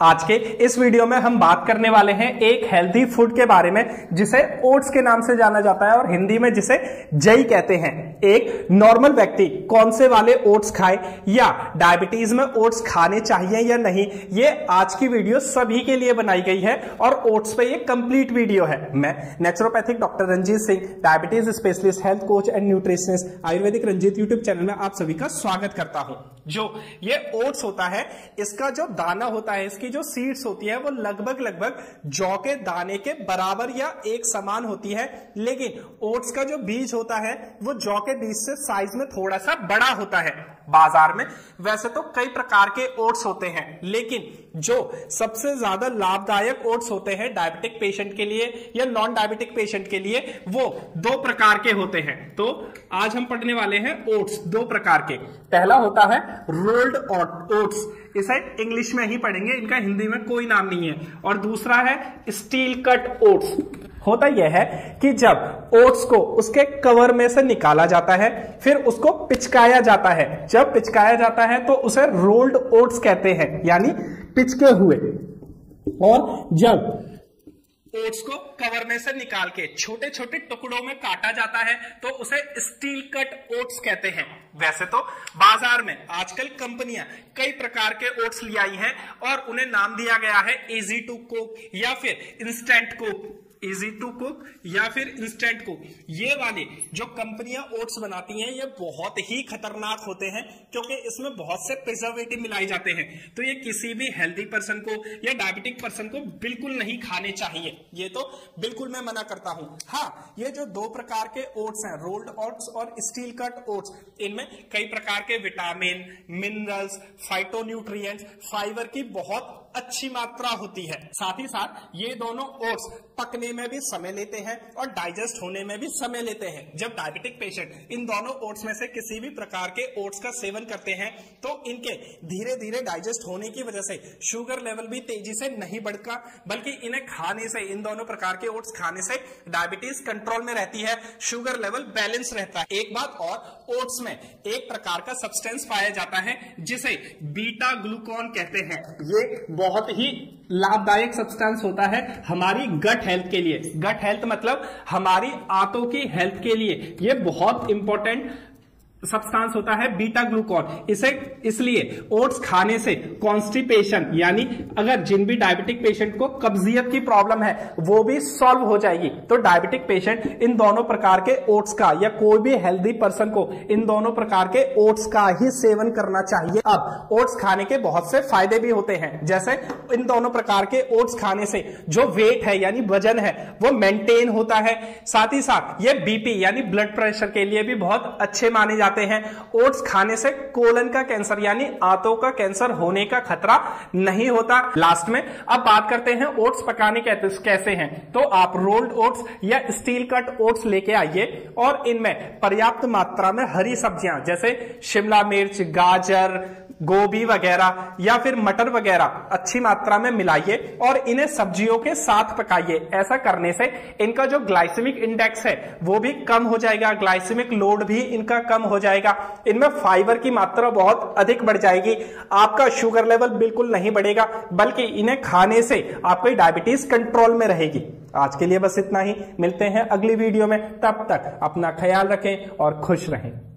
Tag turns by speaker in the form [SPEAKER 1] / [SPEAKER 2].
[SPEAKER 1] आज के इस वीडियो में हम बात करने वाले हैं एक हेल्थी फ़ूड के बारे में, जिसे ओट्स के नाम से जाना जाता है और हिंदी में जिसे जई कहते हैं। एक नॉर्मल व्यक्ति कौन से वाले ओट्स खाए या डायबिटीज़ में ओट्स खाने चाहिए या नहीं, ये आज की वीडियो सभी के लिए बनाई गई है और ओट्स पे ये कंप्लीट वीडियो है। मैं naturopathic doctor Ranjit Singh diabetes specialist health coach and nutritionist Ayurvedic Ranjit YouTube channel में आप सभी का स्वागत करता हूँ। जो ये ओट्स होता है, इसका जो दाना होता है, इसकी जो सीड्स होती है, वो लगभग लगभग जौ के दाने के बराबर या एक समान होती है। लेकिन ओट्स का जो बीज होता है, वो जौ के बीज से साइज़ में थोड़ा सा बड़ा होता है बाज़ार में। वैसे तो कई प्रकार के ओट्स होते हैं, लेकिन जो सबसे ज़्यादा लाभदायक ओट्स होते हैं डायबिटिक पेशेंट के लिए या नॉन डायबिटिक पेशेंट के लिए, वो दो प्रकार के होते हैं। तो आज हम पढ़ने वाले हैं ओट्स दो प्रकार के। पहला होता है रोल्ड ओट्स इसे इंग्लिश में ही पढ़ेंगे, इनका हिंदी में कोई नाम नहीं है। और दूसरा है स्टील कट ओट्स होता यह है कि जब ओट्स को उसके कवर में से निकाला जाता है, फिर उसको पिचकाया जाता है। जब पिचकाया जाता है तो उसे रोल्ड ओट्स कहते हैं, यानी पिचके हुए। और जब ओट्स को कवर में से निकाल के छोटे छोटे टुकड़ों में काटा जाता है तो उसे स्टील कट ओट्स कहते हैं। वैसे तो बाज़ार में आजकल कंपनियाँ कई प्रकार के ओट्स ले आई हैं और उन्हें नाम दिया गया है इजी टू कुक या फिर instant cook easy to cook या फिर इंस्टेंट कुक ये वाले जो कंपनियाँ ओट्स बनाती हैं, ये बहुत ही खतरनाक होते हैं, क्योंकि इसमें बहुत से प्रिजर्वेटिव मिलाए जाते हैं। तो ये किसी भी हेल्दी पर्सन को या डायबिटिक पर्सन को बिल्कुल नहीं खाने चाहिए। ये तो बिल्कुल मैं मना करता हूँ। हाँ ये जो दो प्रकार के ओट्स हैं रोल्ड ओट्स और स्टील कट ओट्स इनमें कई प्रकार के विटामिन मिनरल्स फाइटोन्यूट्रिएंट्स फाइबर की बहुत अच्छी मात्रा होती है। साथ ही साथ ये दोनों ओट्स पकने में भी समय लेते हैं और डाइजेस्ट होने में भी समय लेते हैं। जब डायबिटिक पेशेंट इन दोनों ओट्स में से किसी भी प्रकार के ओट्स का सेवन करते हैं तो इनके धीरे धीरे डाइजेस्ट होने की वजह से शुगर लेवल भी तेज़ी से नहीं बढ़ता, बल्कि इन्हें खाने से, इन दोनों प्रकार के ओट्स खाने से डायबिटीज़ कंट्रोल में रहती है शुगर लेवल बैलेंस रहता है। एक बात और ओट्स में एक प्रकार का सब्सटेंस पाया जाता है, जिसे बीटा ग्लूकोन कहते हैं। ये बहुत ही लाभदायक सब्सटेंस होता है हमारी गट हेल्थ के लिए। गट हेल्थ मतलब हमारी आंतों की हेल्थ के लिए। ये बहुत इंपॉर्टेंट सब्सटेंस होता है बीटा ग्लूकोन इसे, इसलिए ओट्स खाने से कॉन्स्टिपेशन यानी अगर जिन भी डायबिटिक पेशेंट को कब्जियत की प्रॉब्लम है, वो भी सॉल्व हो जाएगी। तो डायबिटिक पेशेंट इन दोनों प्रकार के ओट्स का, या कोई भी हेल्दी पर्सन को इन दोनों प्रकार के ओट्स का ही सेवन करना चाहिए। अब ओट्स खाने के बहुत से फ़ायदे भी होते हैं। जैसे, इन दोनों प्रकार के ओट्स खाने से जो वेट है, यानी वज़न है, वो मेंटेन होता है। साथ ही साथ, ये बीपी यानी ब्लड प्रेशर के लिए भी बहुत अच्छे माने जाते जाते हैं। ओट्स खाने से कोलन का कैंसर, यानी आंतों का कैंसर होने का खतरा नहीं होता। लास्ट में अब बात करते हैं ओट्स पकाने कैसे हैं। तो आप रोल्ड ओट्स या स्टील कट ओट्स लेके आइए और इनमें पर्याप्त मात्रा में हरी सब्ज़ियाँ, जैसे शिमला मिर्च, गाजर, गोभी वगैरह या फिर मटर वगैरह अच्छी मात्रा में मिलाइए और इन्हें सब्जियों के साथ पकाइए। ऐसा करने से इनका जो ग्लाइसेमिक इंडेक्स है, वो भी कम हो जाएगा। ग्लाइसेमिक लोड भी इनका कम हो जाएगा। इनमें फाइबर की मात्रा बहुत अधिक बढ़ जाएगी। आपका शुगर लेवल बिल्कुल नहीं बढ़ेगा, बल्कि इन्हें खाने से आपकी डायबिटीज़ कंट्रोल में रहेगी। आज के लिए बस इतना ही। मिलते हैं अगली वीडियो में। तब तक अपना ख्याल रखें और खुश रहें।